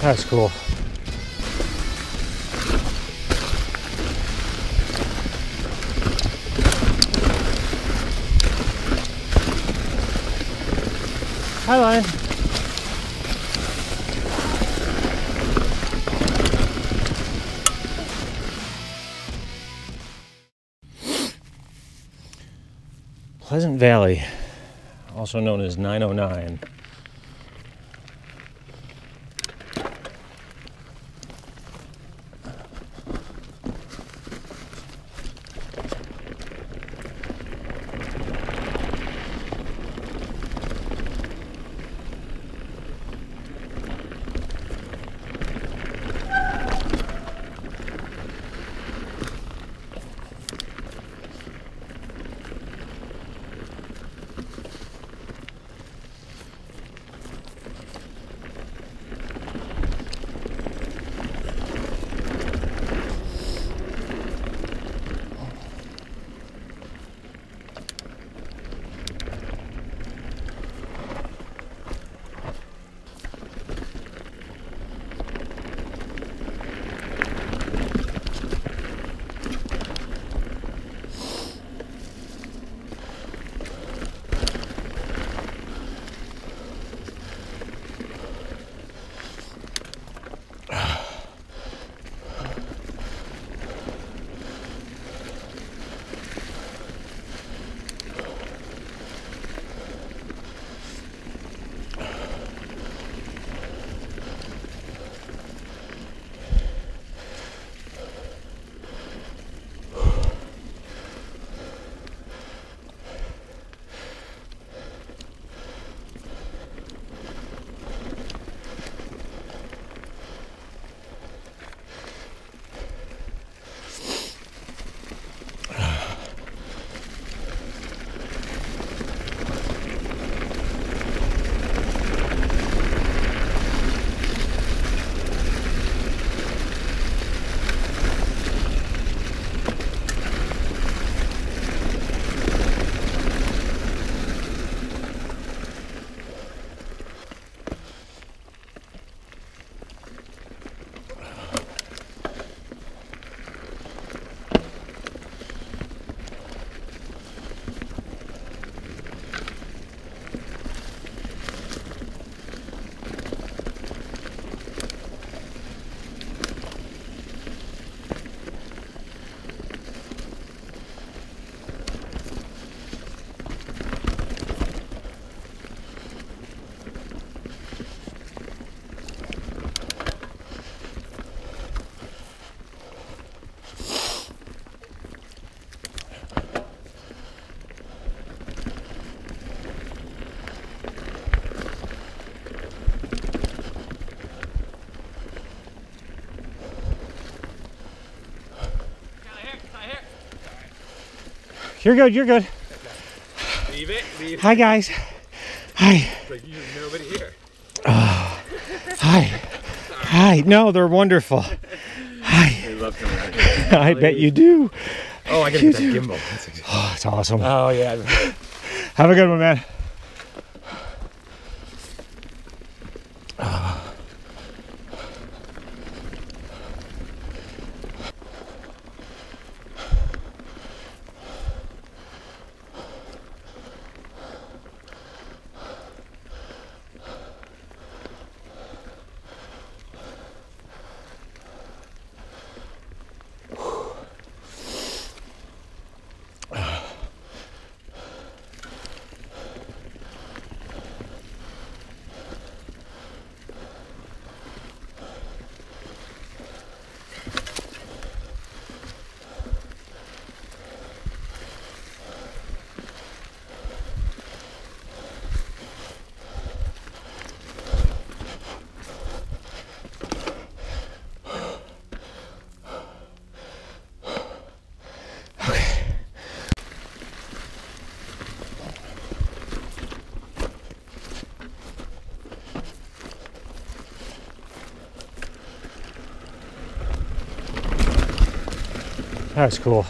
That's cool. Hi, Lion. Pleasant Valley, also known as 909. You're good, you're good. Leave it. Leave Hi, guys. Hi. it. Like there's nobody here. Ah, hi. Hi. No, they're wonderful. Hi. They love coming out here. I bet you do. Oh, I gotta get that gimbal. That's ex- Oh, it's awesome. Oh yeah. Have a good one, man. That's cool.